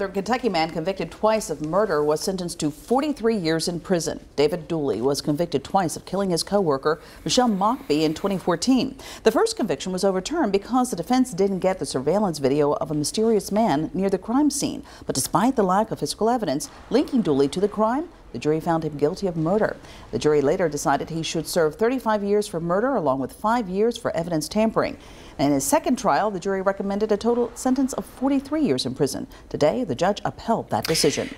The Kentucky man convicted twice of murder was sentenced to 43 years in prison. David Dooley was convicted twice of killing his co-worker Michelle Mockbee in 2014. The first conviction was overturned because the defense didn't get the surveillance video of a mysterious man near the crime scene. But despite the lack of physical evidence linking Dooley to the crime, the jury found him guilty of murder. The jury later decided he should serve 35 years for murder along with five years for evidence tampering. In his second trial, the jury recommended a total sentence of 43 years in prison. Today, the judge upheld that decision.